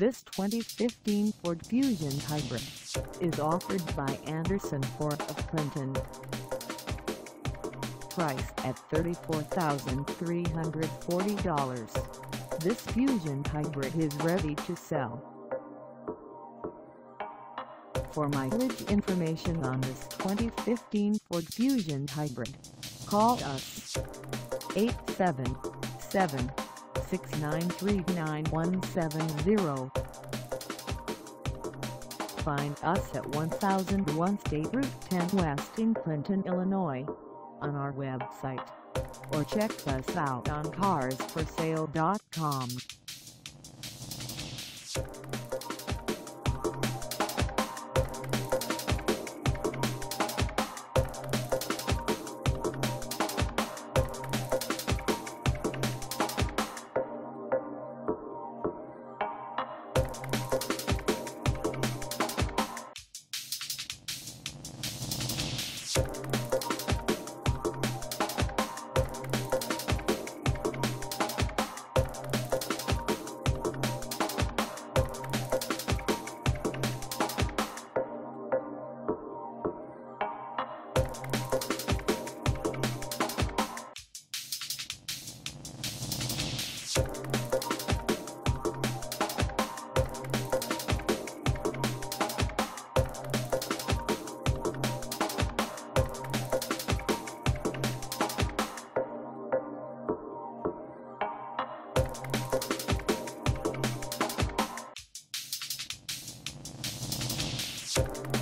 This 2015 Ford Fusion Hybrid is offered by Anderson Ford of Clinton. Priced at $34,340, this Fusion Hybrid is ready to sell. For mileage information on this 2015 Ford Fusion Hybrid, call us 877 6939170. Find us at 1001 State Route 10 West in Clinton, Illinois on our website or check us out on carsforsale.com. Thank